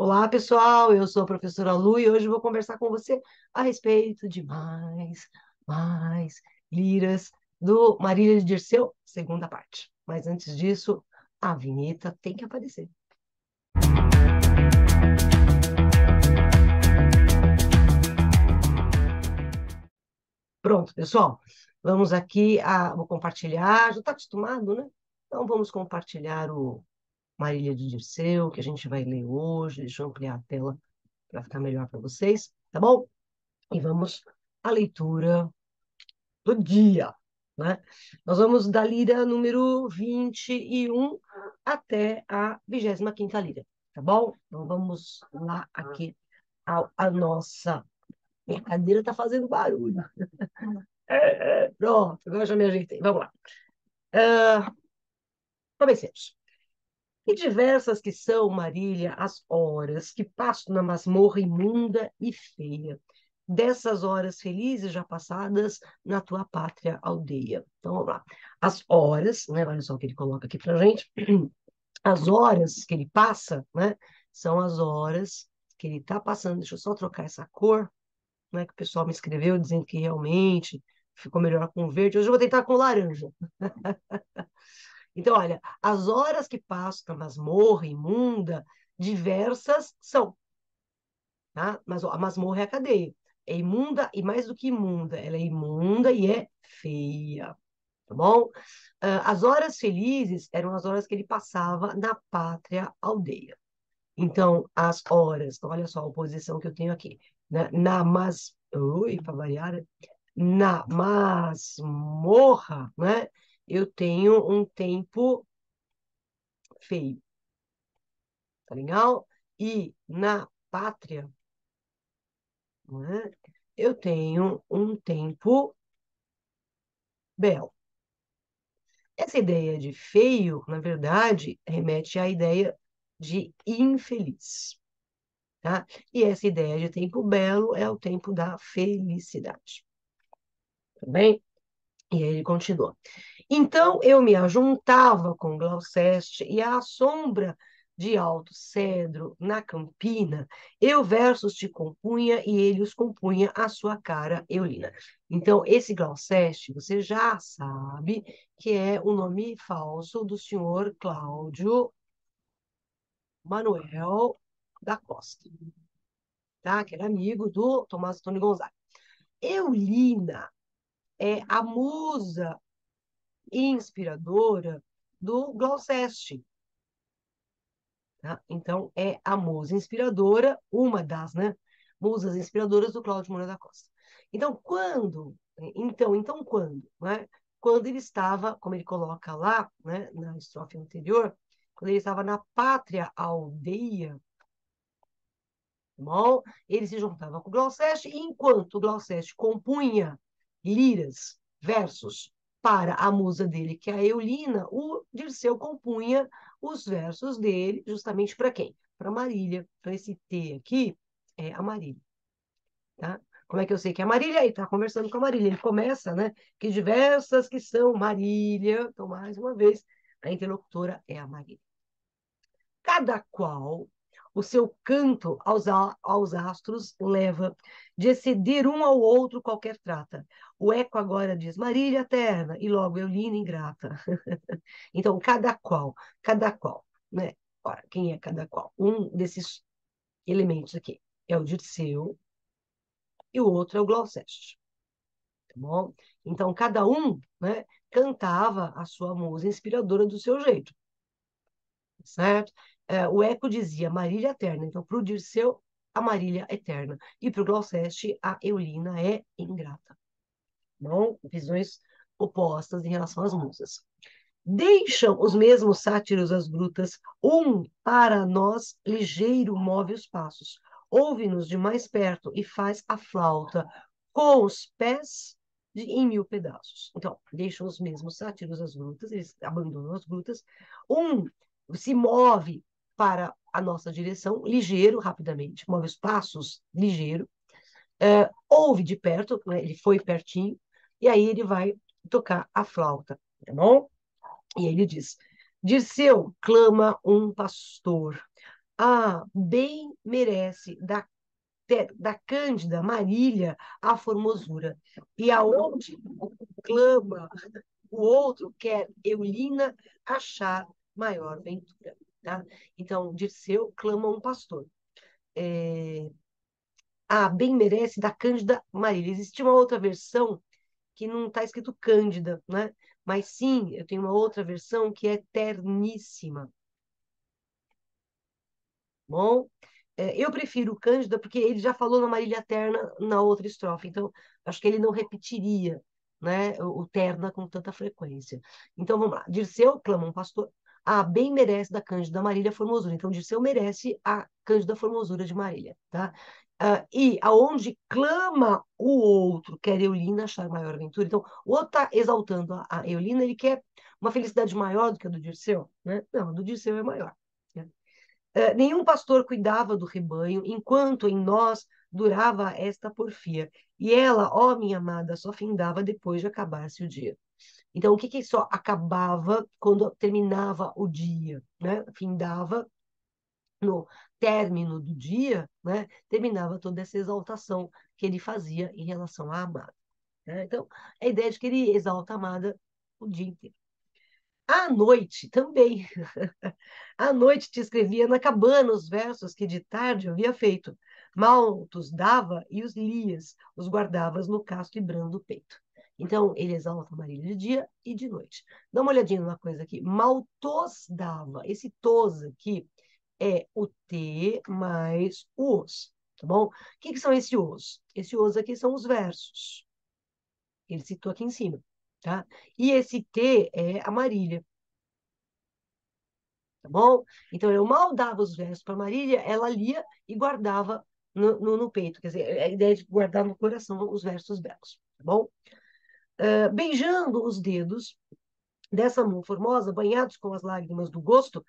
Olá, pessoal. Eu sou a professora Lu e hoje vou conversar com você a respeito de mais, mais liras do Marília de Dirceu, segunda parte. Mas antes disso, a vinheta tem que aparecer. Pronto, pessoal. Vamos aqui a vou compartilhar. Já está acostumado, né? Então vamos compartilhar o Marília de Dirceu, que a gente vai ler hoje. Deixa eu ampliar a tela para ficar melhor para vocês, tá bom? E vamos à leitura do dia, né? Nós vamos da lira número 21 até a 25ª lira, tá bom? Então vamos lá aqui a, a nossa... Minha cadeira está fazendo barulho. É, é, pronto, agora já me ajeitei. Vamos lá. Uh, comecemos. E diversas que são, Marília, as horas que passo na masmorra imunda e feia, dessas horas felizes já passadas na tua pátria aldeia. Então, vamos lá. As horas, né? Olha só o que ele coloca aqui pra gente. As horas que ele passa, né? São as horas que ele está passando. Deixa eu só trocar essa cor, né? Que o pessoal me escreveu dizendo que realmente ficou melhor com verde. Hoje eu vou tentar com laranja. Então, olha, as horas que passo na masmorra imunda, diversas são. Tá? Mas a masmorra é a cadeia. É imunda e mais do que imunda, ela é imunda e é feia. Tá bom? Ah, as horas felizes eram as horas que ele passava na pátria aldeia. Então, as horas, então, olha só a oposição que eu tenho aqui. Né? Na mas... Ui, para variar. Né? Na masmorra, né? Eu tenho um tempo feio. Tá legal? E na pátria, né, eu tenho um tempo belo. Essa ideia de feio, na verdade, remete à ideia de infeliz. Tá? E essa ideia de tempo belo é o tempo da felicidade. Tá bem? E aí ele continua. Então eu me ajuntava com Gloucester e à sombra de alto cedro na campina, eu versos te compunha e ele os compunha à sua cara Eulina. Então, esse Gloucester, você já sabe que é o nome falso do senhor Cláudio Manuel da Costa, tá? que era amigo do Tomás Antônio Gonzaga. Eulina é a musa inspiradora do Gloucester. Tá? Então, é a musa inspiradora, uma das né, musas inspiradoras do Cláudio Moura da Costa. Então, quando, então, então quando, né? Quando ele estava, como ele coloca lá, né, na estrofe anterior, quando ele estava na pátria aldeia, bom? ele se juntava com o Gloucester, e enquanto o Gloucester compunha liras, versos, para a musa dele, que é a Eulina, o Dirceu compunha os versos dele justamente para quem? Para Marília. Então, esse T aqui é a Marília. Tá? Como é que eu sei que é a Marília? Ele está conversando com a Marília. Ele começa, né? Que diversas que são Marília. Então, mais uma vez, a interlocutora é a Marília. Cada qual o seu canto aos, aos astros leva, de exceder um ao outro qualquer trata. O eco agora diz Marília terna, e logo Eulina ingrata. então, cada qual, cada qual, né? Ora, quem é cada qual? Um desses elementos aqui é o Dirceu, e o outro é o Gloucester. Tá bom? Então, cada um né, cantava a sua música inspiradora do seu jeito. Certo? é, o Eco dizia Marília Eterna. Então, para o Dirceu, a Marília Eterna. E para o Gloucester, a Eulina é ingrata. Não? Visões opostas em relação às musas. Deixam os mesmos sátiros as grutas, um para nós ligeiro move os passos, ouve-nos de mais perto e faz a flauta com os pés de, em mil pedaços. Então, deixam os mesmos sátiros as grutas, eles abandonam as grutas, um se move para a nossa direção, ligeiro, rapidamente, move os passos, ligeiro, é, ouve de perto, né? ele foi pertinho, e aí ele vai tocar a flauta, tá bom? E ele diz: Dirceu clama um pastor, Ah, bem merece da, da Cândida Marília a formosura. E aonde clama o outro quer Eulina achar maior ventura. Tá? Então, Dirceu clama um pastor. É... Ah, bem merece da Cândida Marília. Existe uma outra versão que não está escrito Cândida, né? Mas sim, eu tenho uma outra versão que é terníssima. Bom, é, eu prefiro Cândida porque ele já falou na Marília Terna na outra estrofe, então acho que ele não repetiria né, o, o terna com tanta frequência. Então vamos lá. Dirceu clama um pastor. Ah, bem merece da Cândida Marília formosura. Então Dirceu merece a Cândida formosura de Marília, tá? Uh, e aonde clama o outro, quer Eulina achar maior aventura. Então, o outro está exaltando a, a, Eulina, ele quer uma felicidade maior do que a do Dirceu, né? Não, a do Dirceu é maior. Né? Uh, nenhum pastor cuidava do rebanho, enquanto em nós durava esta porfia. E ela, ó minha amada, só findava depois de acabar-se o dia. Então, o que que só acabava quando terminava o dia, né? Findava no término do dia, né, terminava toda essa exaltação que ele fazia em relação à amada. Né? Então, a ideia de que ele exalta a amada o dia inteiro. À noite, também. à noite te escrevia na cabana os versos que de tarde havia feito. Mal os dava e os lias, os guardavas no casto e brando peito. Então, ele exalta Marília de dia e de noite. Dá uma olhadinha numa coisa aqui. Mal tos dava. Esse tos aqui é o T mais o os, tá bom? O que, que são esses os? Esses os aqui são os versos. Ele citou aqui em cima, tá? E esse T é a Marília. Tá bom? Então, eu mal dava os versos para Marília, ela lia e guardava no, no, no, peito. Quer dizer, a ideia de guardar no coração os versos belos, tá bom? Beijando os dedos dessa mão formosa, banhados com as lágrimas do gosto,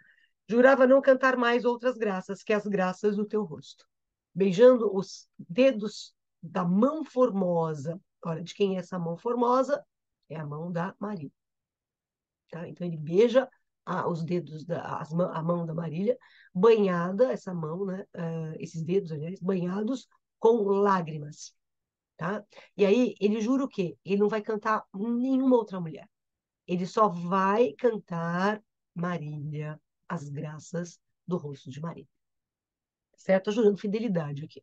Jurava não cantar mais outras graças que as graças do teu rosto. Beijando os dedos da mão formosa. Olha, de quem é essa mão formosa? É a mão da Maria. Tá? Então ele beija os dedos da as, a mão da Marília, banhada essa mão, né? Uh, esses dedos, aliás, banhados com lágrimas. Tá? E aí ele jura o quê? Ele não vai cantar nenhuma outra mulher. Ele só vai cantar Marília, as graças do rosto de Maria. Certo? Jurando fidelidade aqui.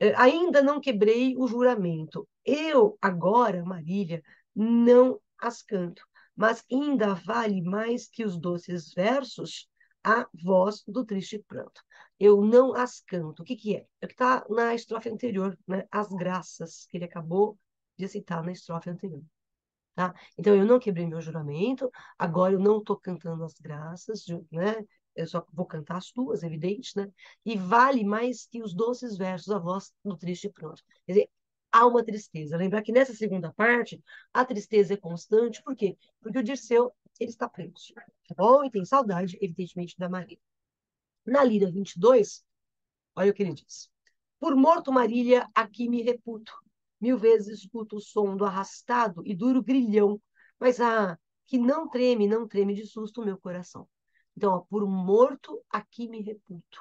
É, ainda não quebrei o juramento. Eu, agora, Marília, não as canto, mas ainda vale mais que os doces versos a voz do triste pranto. Eu não as canto. O que, que é? É o que está na estrofe anterior, né? As graças que ele acabou de citar na estrofe anterior. Tá? Então, eu não quebrei meu juramento, agora eu não estou cantando as graças, né? Eu só vou cantar as tuas, evidente, né? E vale mais que os doces versos, a voz do triste pronto. Quer dizer, há uma tristeza. Lembrar que nessa segunda parte, a tristeza é constante, por quê? Porque o Dirceu, ele está preso, tá bom? E tem saudade, evidentemente, da Maria. Na Lira 22, olha o que ele diz. Por morto, Marília, aqui me reputo Mil vezes escuto o som do arrastado e duro grilhão, mas ah, que não treme, não treme de susto o meu coração. Então, ó, por morto, aqui me reputo.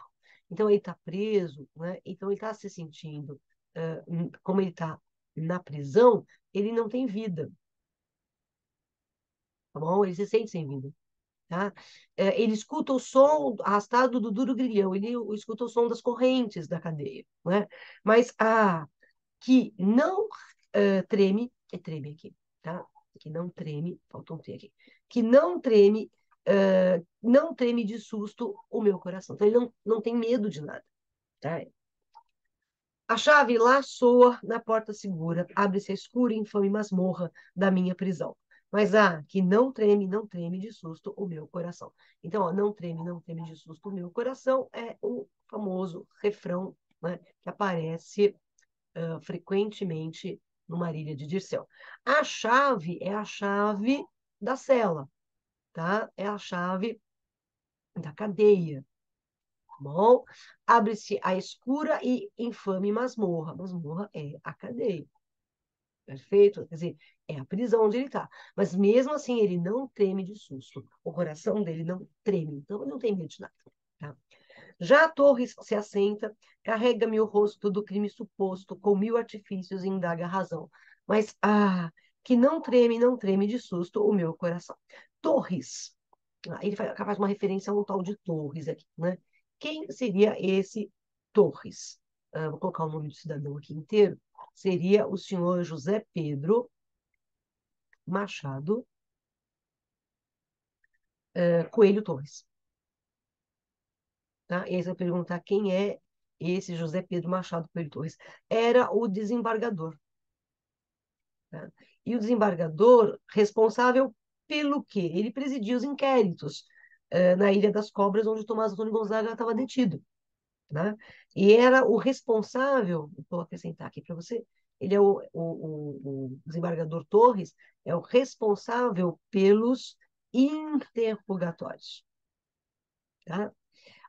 Então, ele está preso, né? então ele está se sentindo, uh, como ele está na prisão, ele não tem vida. Tá bom? Ele se sente sem vida. Tá? É, ele escuta o som arrastado do duro grilhão, ele escuta o som das correntes da cadeia. Né? Mas, ah, que não uh, treme, é treme aqui, tá? Que não treme, faltou um T aqui, que não treme, uh, não treme de susto o meu coração. Então ele não, não tem medo de nada, tá? A chave lá soa na porta segura, abre-se a escura e infame masmorra da minha prisão. Mas ah, que não treme, não treme de susto o meu coração. Então, ó, não treme, não treme de susto o meu coração é o famoso refrão né, que aparece uh, frequentemente no Marília de Dirceu. A chave é a chave da cela, tá? É a chave da cadeia. Tá bom? Abre-se a escura e infame masmorra. Masmorra é a cadeia. Perfeito? Quer dizer, é a prisão onde ele está. Mas mesmo assim, ele não treme de susto. O coração dele não treme. Então, ele não tem medo de nada. Tá? Já a torre se assenta, carrega-me o rosto do crime suposto, com mil artifícios e indaga a razão. Mas, ah, que não treme, não treme de susto o meu coração. Torres. Ah, ele faz uma referência a um tal de Torres aqui, né? Quem seria esse Torres? Uh, vou colocar o nome do cidadão aqui inteiro. Seria o senhor José Pedro Machado uh, Coelho Torres. Tá? E aí você vai perguntar quem é esse José Pedro Machado Coelho Torres. Era o desembargador. Tá? E o desembargador responsável pelo quê? Ele presidia os inquéritos uh, na Ilha das Cobras, onde Tomás Antônio Gonzaga estava detido. Né? E era o responsável, vou acrescentar aqui para você, ele é o, o, o, desembargador Torres, é o responsável pelos interrogatórios. Tá?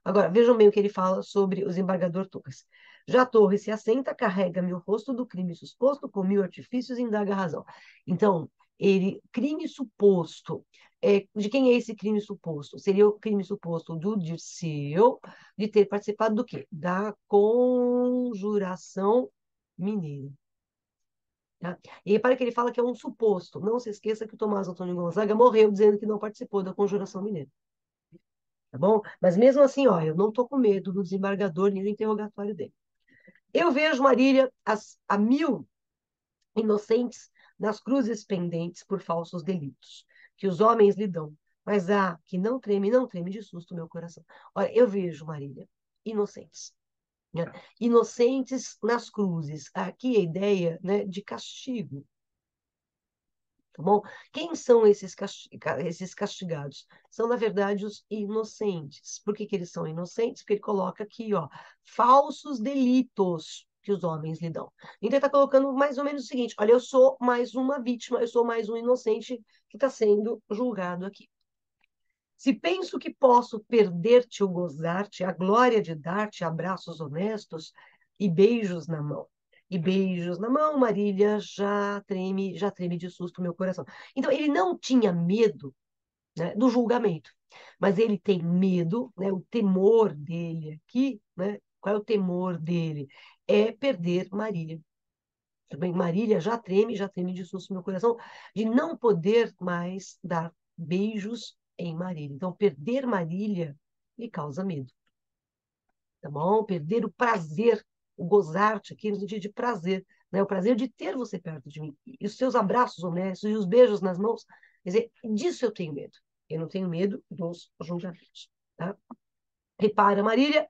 Agora, vejam bem o que ele fala sobre o desembargador Torres. Já Torres se assenta, carrega-me o rosto do crime suposto, com mil artifícios e indaga a razão. Então, ele, crime suposto, é, de quem é esse crime suposto? Seria o crime suposto do Dirceu de ter participado do quê? Da conjuração mineira. Tá? E repare que ele fala que é um suposto. Não se esqueça que o Tomás Antônio Gonzaga morreu dizendo que não participou da conjuração mineira. Tá bom? Mas mesmo assim, ó, eu não estou com medo do desembargador nem do interrogatório dele. Eu vejo Marília as, a mil inocentes nas cruzes pendentes por falsos delitos, que os homens lhe dão. Mas há que não treme, não treme de susto meu coração. Olha, eu vejo, Marília, inocentes. Né? Inocentes nas cruzes. Aqui a ideia né, de castigo. Tá bom? Quem são esses, esses castigados? São, na verdade, os inocentes. Por que, que eles são inocentes? Porque ele coloca aqui, ó, falsos delitos que os homens lhe dão. Então, ele está colocando mais ou menos o seguinte: olha, eu sou mais uma vítima, eu sou mais um inocente que está sendo julgado aqui. Se penso que posso perder-te ou gozar-te, a glória de dar-te abraços honestos e beijos na mão. E beijos na mão, Marília, já treme, já treme de susto meu coração. Então, ele não tinha medo né, do julgamento, mas ele tem medo, né, o temor dele aqui, né, qual é o temor dele? É perder Marília. Também Marília já treme, já treme de susto meu coração, de não poder mais dar beijos em Marília. Então, perder Marília lhe causa medo. Tá bom? Perder o prazer, o gozar-te aqui no sentido de prazer, né? o prazer de ter você perto de mim. E os seus abraços honestos e os beijos nas mãos. Quer dizer, disso eu tenho medo. Eu não tenho medo dos julgamentos. Tá? Repara, Marília,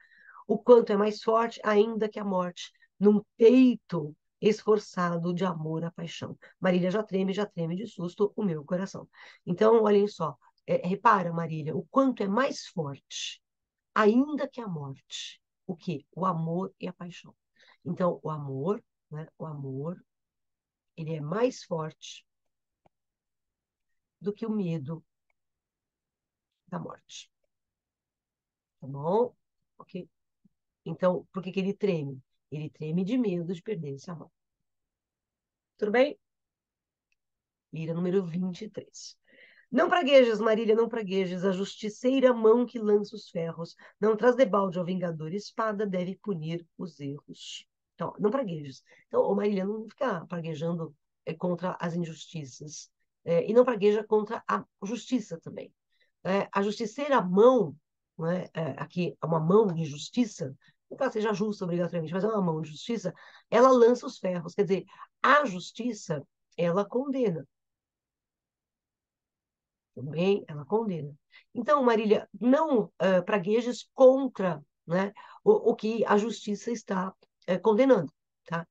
o quanto é mais forte ainda que a morte, num peito esforçado de amor à paixão. Marília já treme, já treme de susto o meu coração. Então, olhem só, é, repara, Marília, o quanto é mais forte, ainda que a morte, o que? O amor e a paixão. Então, o amor, né? O amor, ele é mais forte do que o medo da morte. Tá bom? Ok? Então, por que, que ele treme? Ele treme de medo de perder esse amor. Tudo bem? Lira número 23. Não praguejes, Marília, não praguejes, a justiceira mão que lança os ferros, não traz debalde ao vingador, espada deve punir os erros. Então, não praguejes. Então, o Marília não fica praguejando é, contra as injustiças, é, e não pragueja contra a justiça também. É, a justiceira mão, né, aqui é uma mão de justiça, não que ela seja justa obrigatoriamente, mas é uma mão de justiça, ela lança os ferros, quer dizer, a justiça, ela condena também ela condena. Então, Marília, não uh, praguejes contra né, o, o, que a justiça está uh, condenando. Tá?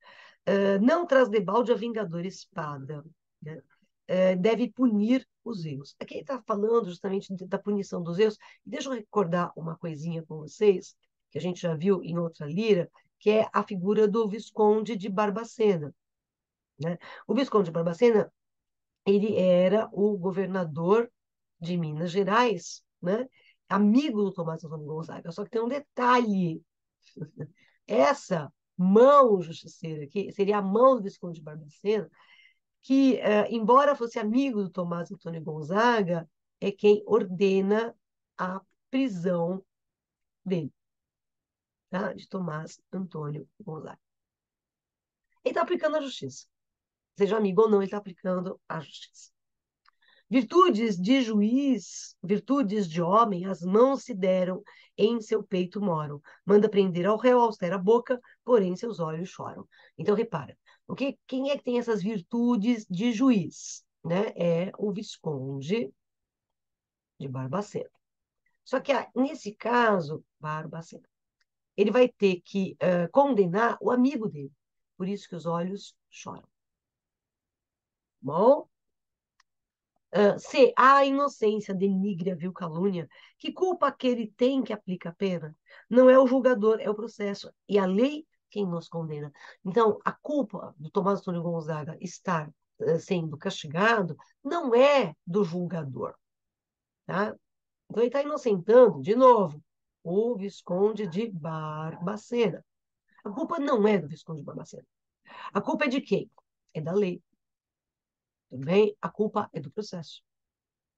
Uh, não traz debalde a vingador espada. Né? Deve punir os erros. Aqui está falando justamente da punição dos erros. Deixa eu recordar uma coisinha com vocês, que a gente já viu em outra lira, que é a figura do Visconde de Barbacena. Né? O Visconde de Barbacena ele era o governador de Minas Gerais, né? amigo do Tomás Antônio Gonzaga. Só que tem um detalhe. Essa mão justiceira aqui seria a mão do Visconde de Barbacena, que, eh, embora fosse amigo do Tomás Antônio Gonzaga, é quem ordena a prisão dele. Tá? de Tomás Antônio Gonzaga. Ele está aplicando a justiça. Seja amigo ou não, ele está aplicando a justiça. Virtudes de juiz, virtudes de homem, as mãos se deram, em seu peito moram. Manda prender ao réu, austera a boca, porém seus olhos choram. Então, repara, o que, quem é que tem essas virtudes de juiz? Né? É o Visconde de Barbacena. Só que, ah, nesse caso, Barbacena, ele vai ter que uh, condenar o amigo dele. Por isso que os olhos choram. Bom? Uh, se a inocência denigre a vil calúnia, que culpa aquele tem que aplica a pena? Não é o julgador, é o processo. E a lei quem nos condena. Então, a culpa do Tomás Antônio Gonzaga estar uh, sendo castigado não é do julgador. Tá? Então, ele está inocentando, de novo, o Visconde de Barbacena. A culpa não é do Visconde de Barbacena. A culpa é de quem? É da lei. Também a culpa é do processo.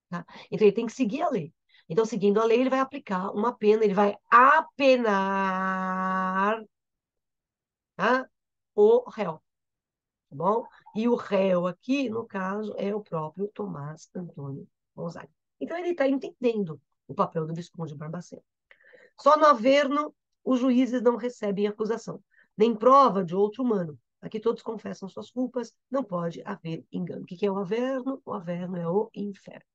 Tá? Então ele tem que seguir a lei. Então, seguindo a lei, ele vai aplicar uma pena, ele vai apenar tá? o réu. Tá bom? E o réu aqui, no caso, é o próprio Tomás Antônio Gonzaga. Então, ele está entendendo o papel do Visconde Barbacena. Só no Averno, os juízes não recebem acusação, nem prova de outro humano, Aqui todos confessam suas culpas, não pode haver engano. O que é o averno? O averno é o inferno.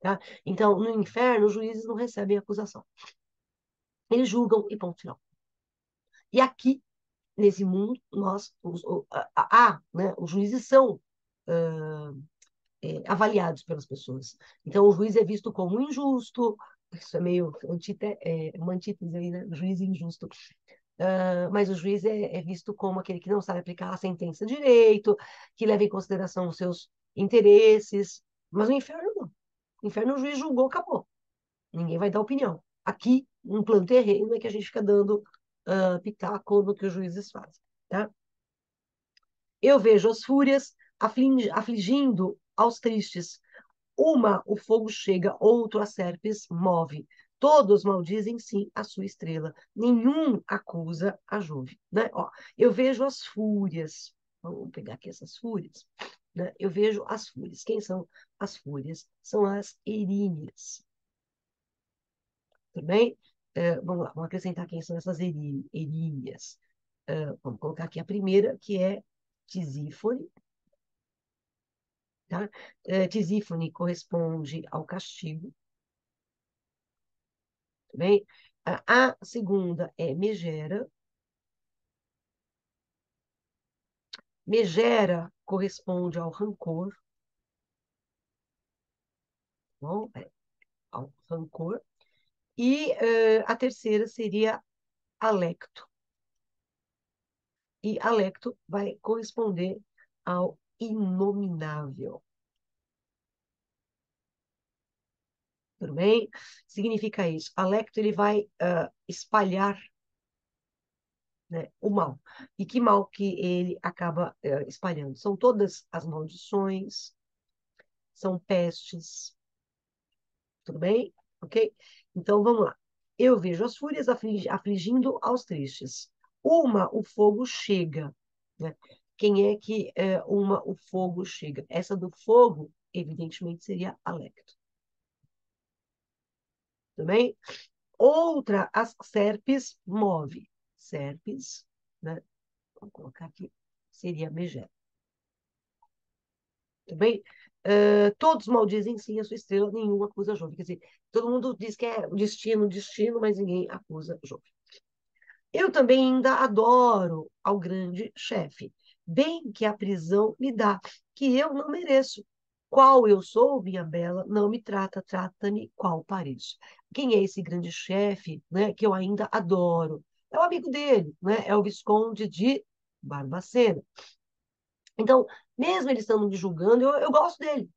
Tá? Então, no inferno, os juízes não recebem acusação. Eles julgam e ponto final. E aqui, nesse mundo, nós, os, a, né, os juízes são uh, é, avaliados pelas pessoas. Então, o juiz é visto como injusto, isso é meio antite, é, uma antítese aí, né? O juiz injusto. Uh, mas o juiz é, é, visto como aquele que não sabe aplicar a sentença direito, que leva em consideração os seus interesses. Mas no inferno, não. No inferno, o juiz julgou, acabou. Ninguém vai dar opinião. Aqui, no plano terreno, é que a gente fica dando uh, pitaco no que os juízes fazem. Tá? Eu vejo as fúrias afligindo aos tristes. Uma, o fogo chega, outro, a serpes move. Todos maldizem sim a sua estrela, nenhum acusa a Juve. Né? Ó, eu vejo as fúrias, vamos pegar aqui essas fúrias. Né? Eu vejo as fúrias. Quem são as fúrias? São as eríneas. Tudo bem? Uh, vamos lá, vamos acrescentar quem são essas eríneas. Uh, vamos colocar aqui a primeira, que é Tisífone. Tá? Uh, Tisífone corresponde ao castigo. Bem, a segunda é megera. Megera corresponde ao rancor. Bom, é, ao rancor. E uh, a terceira seria alecto. E alecto vai corresponder ao inominável. Tudo bem? Significa isso. Alecto, ele vai uh, espalhar né, o mal. E que mal que ele acaba uh, espalhando? São todas as maldições, são pestes. Tudo bem? Ok? Então, vamos lá. Eu vejo as fúrias afligindo aos tristes. Uma, o fogo chega. Né? Quem é que uh, uma, o fogo chega? Essa do fogo, evidentemente, seria Alecto também. Outra, as serpes move. Serpes, né? Vou colocar aqui, seria megera. Tudo bem? Uh, todos maldizem sim a sua estrela, nenhum acusa Jove. Quer dizer, todo mundo diz que é destino, destino, mas ninguém acusa Jove. Eu também ainda adoro ao grande chefe, bem que a prisão me dá, que eu não mereço. Qual eu sou, minha bela, não me trata, trata-me qual pareço. Quem é esse grande chefe, né, que eu ainda adoro? É o amigo dele, né? É o Visconde de Barbacena. Então, mesmo ele estando me julgando, eu, eu gosto dele.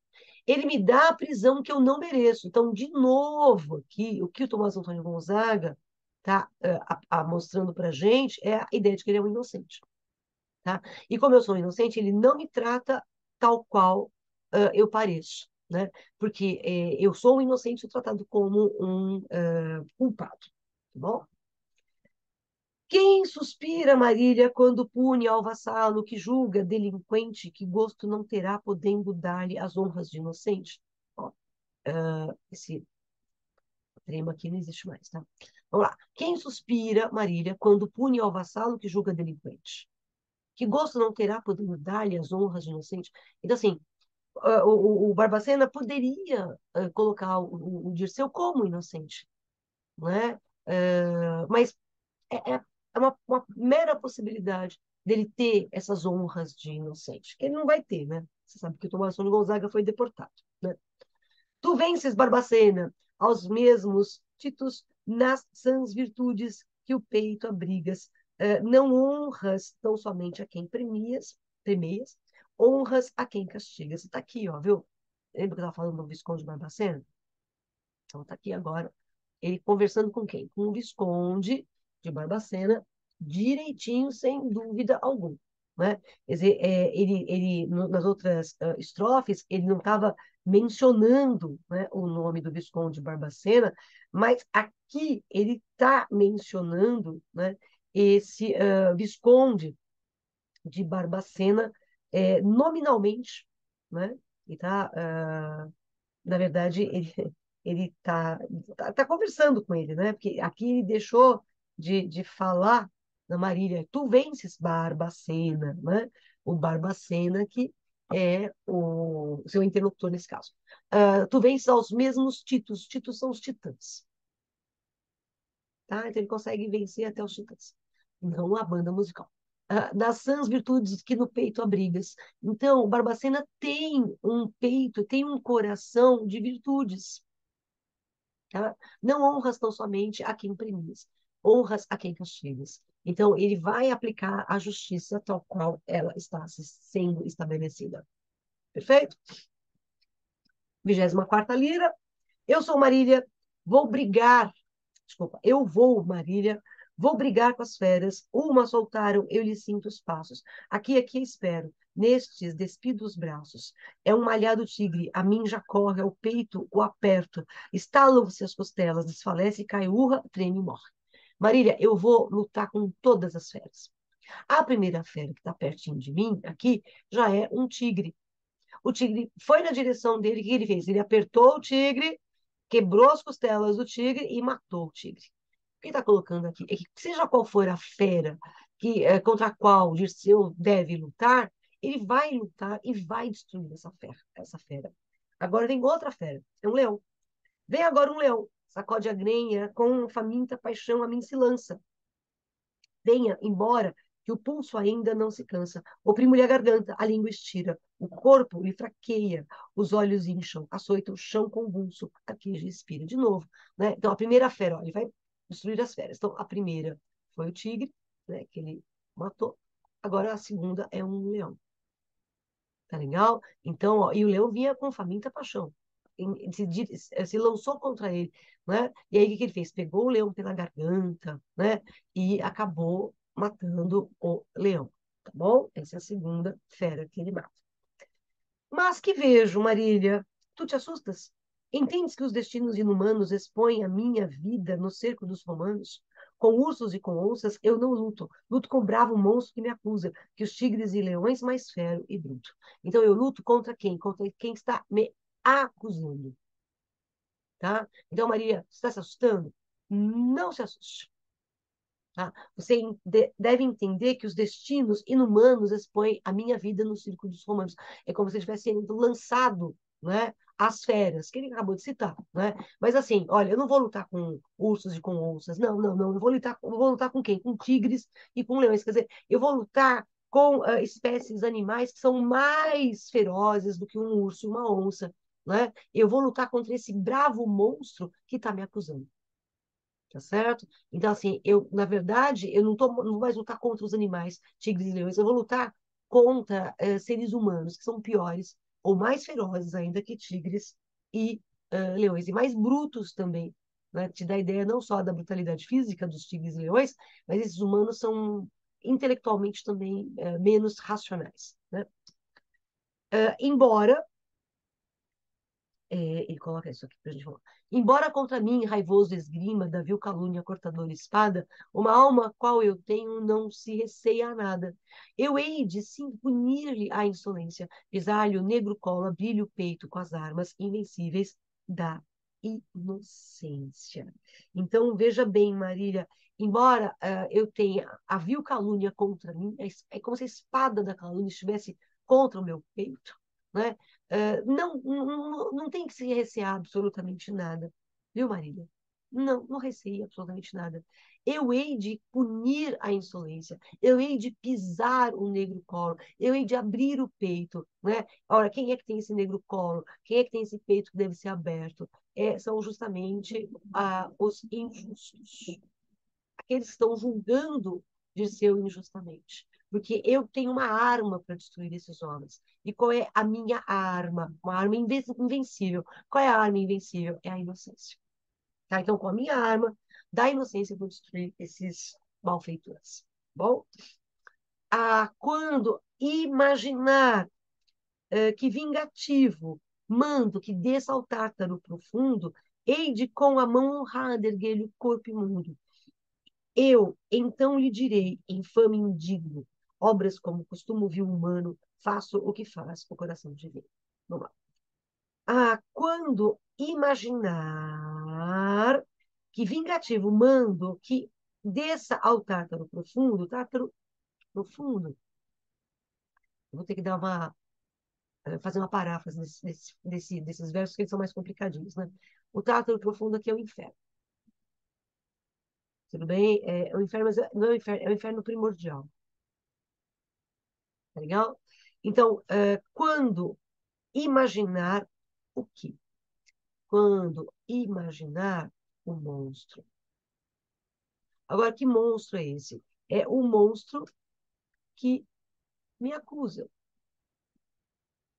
Ele me dá a prisão que eu não mereço. Então, de novo, aqui, o que o Tomás Antônio Gonzaga está uh, mostrando para gente é a ideia de que ele é um inocente. Tá? E como eu sou inocente, ele não me trata tal qual uh, eu pareço, né? Porque uh, eu sou um inocente tratado como um uh, culpado, tá bom? Quem suspira, Marília, quando pune ao vassalo que julga delinquente, que gosto não terá, podendo dar-lhe as honras de inocente? Ó, uh, esse trema aqui não existe mais, tá? Vamos lá. Quem suspira, Marília, quando pune ao vassalo que julga delinquente? Que gosto não terá, podendo dar-lhe as honras de inocente? Então, assim, uh, o, o, Barbacena poderia uh, colocar o, o Dirceu como inocente, não é? mas é, é é uma, uma mera possibilidade dele ter essas honras de inocente, que ele não vai ter, né? Você sabe que o Tomás Antônio Gonzaga foi deportado, né? Tu vences, Barbacena, aos mesmos títulos nas sãs virtudes que o peito abrigas. Uh, não honras tão somente a quem premias, premias, honras a quem castigas. Está aqui, ó, viu? Lembra que eu estava falando do Visconde Barbacena? Então está aqui agora. Ele conversando com quem? Com o Visconde de Barbacena, direitinho, sem dúvida alguma. Né? Quer dizer, é, ele, ele, nas outras uh, estrofes, ele não estava mencionando né, o nome do Visconde Barbacena, mas aqui ele está mencionando né, esse uh, Visconde de Barbacena é, nominalmente, né? E tá, uh, na verdade, ele ele está tá, tá, conversando com ele, né? Porque aqui ele deixou de, de falar na Marília, tu vences Barbacena, né? O Barbacena que é o seu interlocutor nesse caso. Uh, tu vences aos mesmos títulos, os títulos são os titãs. Tá? Então ele consegue vencer até os titãs, não a banda musical. Das sãs virtudes que no peito abrigas. Então, Barbacena tem um peito, tem um coração de virtudes. Tá? Não honras tão somente a quem premias, honras a quem castigas. Então, ele vai aplicar a justiça tal qual ela está sendo estabelecida. Perfeito? 24 lira. Eu sou Marília, vou brigar. Desculpa, eu vou, Marília, vou brigar com as feras. Uma soltaram, eu lhe sinto os passos. Aqui, aqui espero. Nestes despido os braços. É um malhado tigre, a mim já corre ao peito, o aperto. Estalam-se as costelas, desfalece, cai, urra, treme e morre. Marília, eu vou lutar com todas as feras. A primeira fera que está pertinho de mim, aqui, já é um tigre. O tigre foi na direção dele, o que ele fez? Ele apertou o tigre, quebrou as costelas do tigre e matou o tigre. Que está colocando aqui é que, seja qual for a fera que, é, contra a qual Dirceu deve lutar, ele vai lutar e vai destruir essa fera. Essa fera. Agora vem outra fera, é um leão. Vem agora um leão sacode a grenha, com faminta paixão a mim se lança. Venha, embora, que o pulso ainda não se cansa. Oprimo-lhe a garganta, a língua estira, o corpo lhe fraqueia, os olhos incham, açoita o chão convulso, a queijo expira. De novo, né? Então, a primeira fera, ó, ele vai destruir as feras. Então, a primeira foi o tigre, né, que ele matou. Agora, a segunda é um leão. Tá legal? Então, ó, e o leão vinha com faminta paixão se, se lançou contra ele, né? E aí o que ele fez? Pegou o leão pela garganta, né? E acabou matando o leão, tá bom? Essa é a segunda fera que ele mata. Mas que vejo, Marília, tu te assustas? Entendes que os destinos inumanos expõem a minha vida no cerco dos romanos? Com ursos e com onças eu não luto. Luto com bravo monstro que me acusa, que os tigres e leões mais fero e bruto. Então eu luto contra quem? Contra quem está me acusando. Tá? Então, Maria, você está se assustando? Não se assuste. Tá? Você deve entender que os destinos inumanos expõem a minha vida no círculo dos romanos. É como se estivesse sendo lançado né, às feras, que ele acabou de citar. Né? Mas assim, olha, eu não vou lutar com ursos e com onças. Não, não, não. Eu vou lutar, eu vou lutar com quem? Com tigres e com leões. Quer dizer, eu vou lutar com uh, espécies animais que são mais ferozes do que um urso e uma onça né? Eu vou lutar contra esse bravo monstro que está me acusando. Tá certo? Então, assim, eu, na verdade, eu não, tô, não vou mais lutar contra os animais, tigres e leões, eu vou lutar contra eh, seres humanos que são piores ou mais ferozes ainda que tigres e uh, leões, e mais brutos também. Né? Te dá ideia não só da brutalidade física dos tigres e leões, mas esses humanos são intelectualmente também uh, menos racionais. Né? Uh, embora é, ele coloca isso aqui para a gente falar. Embora contra mim, raivoso esgrima, Davi calúnia, cortador espada, uma alma qual eu tenho não se receia nada. Eu hei de sim punir-lhe a insolência, pisar-lhe o negro colo, abrir-lhe o peito com as armas invencíveis da inocência. Então, veja bem, Marília, embora uh, eu tenha a vil calúnia contra mim, é como se a espada da calúnia estivesse contra o meu peito, né? Uh, não, não, não tem que se recear absolutamente nada, viu, Marília? Não, não receia absolutamente nada. Eu hei de punir a insolência, eu hei de pisar o negro colo, eu hei de abrir o peito, né? Ora, quem é que tem esse negro colo? Quem é que tem esse peito que deve ser aberto? É, são justamente ah, os injustos. Aqueles que estão julgando de seu injustamente porque eu tenho uma arma para destruir esses homens. E qual é a minha arma? Uma arma invencível. Qual é a arma invencível? É a inocência. Tá? Então, com a minha arma da inocência, eu vou destruir esses malfeitores. Bom? Ah, quando imaginar uh, que vingativo mando que desça ao tártaro profundo, hei de com a mão honrada erguer-lhe o corpo imundo. Eu, então lhe direi, infame indigno, obras como costumo vil humano, faço o que faz o coração divino. Vamos lá. Ah, quando imaginar que vingativo mando que desça ao tártaro profundo, tártaro profundo, vou ter que dar uma eh, fazer uma paráfrase desse, desse, desses versos que eles são mais complicadinhos, né? O tártaro profundo aqui é o inferno. Tudo bem? É, o inferno, mas não é o inferno, é o inferno primordial. Tá legal? Então, uh, quando imaginar o quê? Quando imaginar o monstro. Agora, que monstro é esse? É o monstro que me acusa.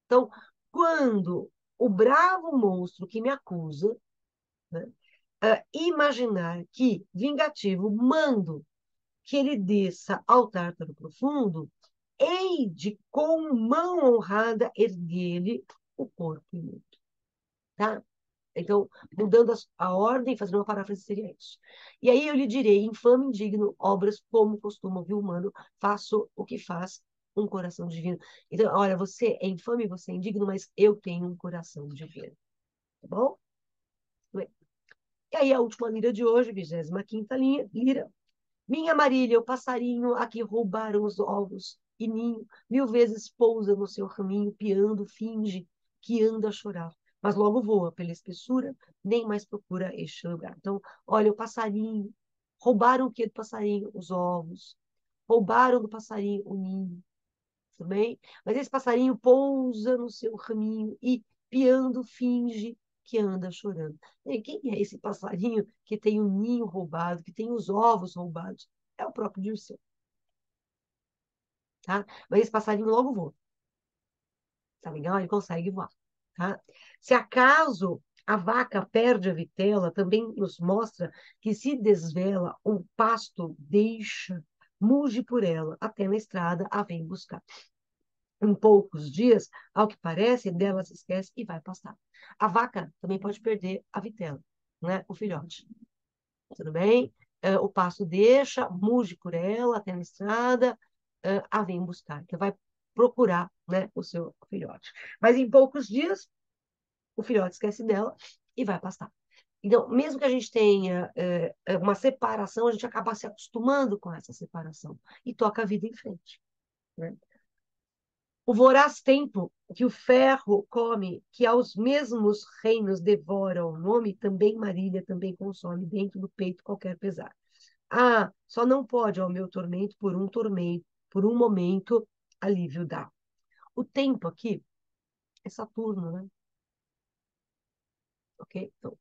Então, quando o bravo monstro que me acusa, né, uh, imaginar que, vingativo, mando que ele desça ao tártaro profundo, hei de com mão honrada erguer-lhe o corpo imundo. Tá? Então, mudando a, a, ordem, fazendo uma paráfrase, seria isso. E aí eu lhe direi, infame, indigno, obras como costuma o humano, faço o que faz um coração divino. Então, olha, você é infame, você é indigno, mas eu tenho um coração divino. Tá bom? E aí a última lira de hoje, 25 linha, lira. Minha Marília, o passarinho a que roubaram os ovos, e ninho, mil vezes pousa no seu raminho, piando, finge que anda a chorar, mas logo voa pela espessura, nem mais procura este lugar. Então, olha, o passarinho, roubaram o que do passarinho? Os ovos, roubaram do passarinho o ninho, tudo bem? Mas esse passarinho pousa no seu raminho e, piando, finge que anda chorando. E quem é esse passarinho que tem o ninho roubado, que tem os ovos roubados? É o próprio Dirceu tá? Mas esse passarinho logo voa. Tá legal? Ele consegue voar, tá? Se acaso a vaca perde a vitela, também nos mostra que se desvela, um pasto deixa, muge por ela, até na estrada a vem buscar. Em poucos dias, ao que parece, dela se esquece e vai pastar. A vaca também pode perder a vitela, né? O filhote. Tudo bem? Uh, o pasto deixa, muge por ela até na estrada, uh, a vem buscar, que vai procurar né, o seu filhote. Mas em poucos dias, o filhote esquece dela e vai pastar. Então, mesmo que a gente tenha uh, uma separação, a gente acaba se acostumando com essa separação e toca a vida em frente. Né? O voraz tempo que o ferro come, que aos mesmos reinos devora o nome, também Marília também consome dentro do peito qualquer pesar. Ah, só não pode ao meu tormento por um tormento, por um momento, alívio dá. O tempo aqui é Saturno, né? Ok? Então,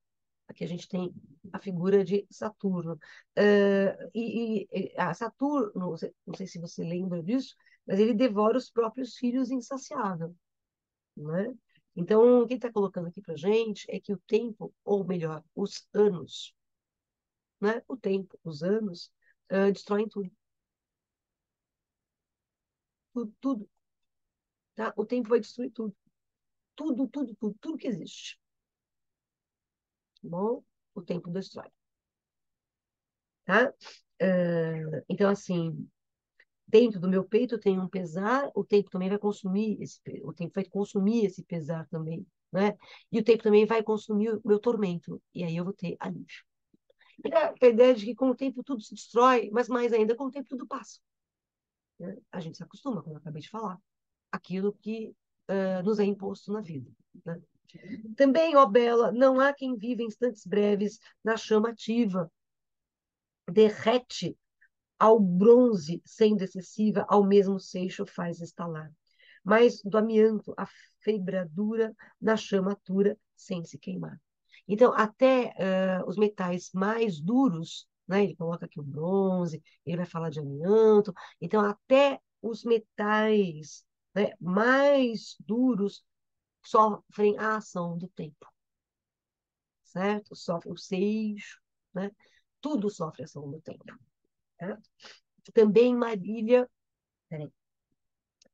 aqui a gente tem a figura de Saturno. Uh, e, e a Saturno, não sei, se você lembra disso, mas ele devora os próprios filhos insaciável, né? Então, o que está colocando aqui para gente é que o tempo, ou melhor, os anos, né? O tempo, os anos, uh, destroem tudo tudo, tudo. Tá? O tempo vai destruir tudo. Tudo, tudo, tudo, tudo que existe. bom? O tempo destrói. Tá? Uh, então, assim, dentro do meu peito tem um pesar, o tempo também vai consumir esse, o tempo vai consumir esse pesar também, né? E o tempo também vai consumir o meu tormento, e aí eu vou ter alívio. E a ideia de que com o tempo tudo se destrói, mas mais ainda com o tempo tudo passa. Né? A gente se acostuma, como eu acabei de falar, aquilo que uh, nos é imposto na vida. Né? Também, ó Bela, não há quem viva instantes breves na chama ativa. Derrete ao bronze, sendo excessiva, ao mesmo seixo faz estalar. Mas do amianto, a febradura na chamatura, sem se queimar. Então, até uh, os metais mais duros, né, ele coloca aqui o bronze, ele vai falar de amianto, então até os metais né, mais duros sofrem a ação do tempo. Certo? Sofre o seixo, né? Tudo sofre a ação do tempo. Certo? Também Marília, peraí.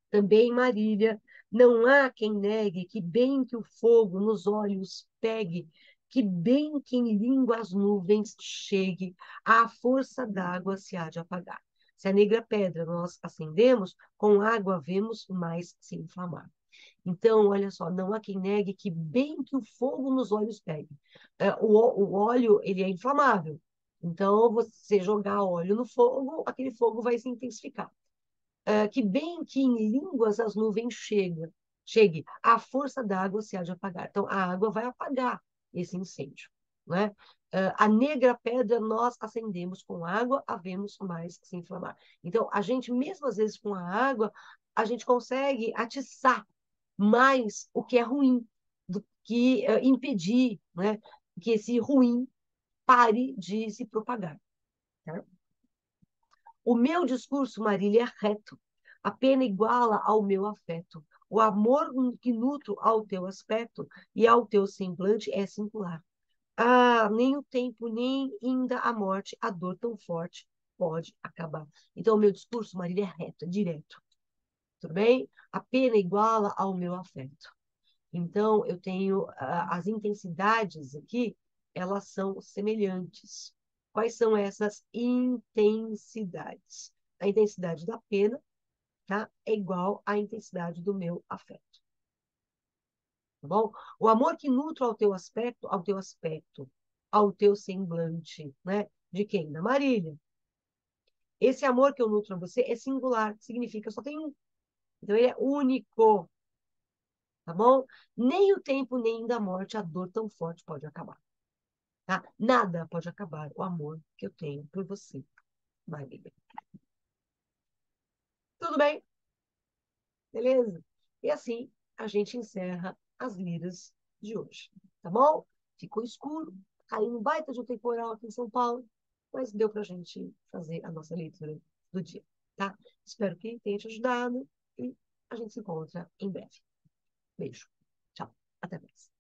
Também Marília, não há quem negue que bem que o fogo nos olhos pegue, que bem que em língua as nuvens chegue, a força d'água se há de apagar. Se a negra pedra nós acendemos, com água vemos mais se inflamar. Então, olha só, não há quem negue que bem que o fogo nos olhos pegue. É, o, o óleo, ele é inflamável. Então, você jogar óleo no fogo, aquele fogo vai se intensificar. É, que bem que em línguas as nuvens chega, chegue, a força da água se há de apagar. Então, a água vai apagar esse incêndio. Né? A negra pedra nós acendemos com água, havemos mais se inflamar. Então, a gente, mesmo às vezes com a água, a gente consegue atiçar mais o que é ruim, do que uh, impedir né, que esse ruim pare de se propagar. Tá? O meu discurso, Marília, é reto. A pena iguala ao meu afeto. O amor que nutro ao teu aspecto e ao teu semblante é singular. Ah, nem o tempo, nem ainda a morte, a dor tão forte pode acabar. Então, o meu discurso, Marília, é reto, é direto. Tudo bem? A pena iguala ao meu afeto. Então, eu tenho uh, as intensidades aqui, elas são semelhantes. Quais são essas intensidades? A intensidade da pena tá? é igual à intensidade do meu afeto. Tá bom? O amor que nutre ao teu aspecto, ao teu aspecto, ao teu semblante, né? De quem? Da Marília. Esse amor que eu nutro a você é singular, significa só tem um. Então ele é único. Tá bom? Nem o tempo, nem da morte, a dor tão forte pode acabar. Tá? Nada pode acabar o amor que eu tenho por você, Marília. Tudo bem? Beleza? E assim a gente encerra as liras de hoje, tá bom? Ficou escuro, caiu um baita de um temporal aqui em São Paulo, mas deu para a gente fazer a nossa leitura do dia, tá? Espero que tenha te ajudado e a gente se encontra em breve. Beijo. Tchau. Até mais.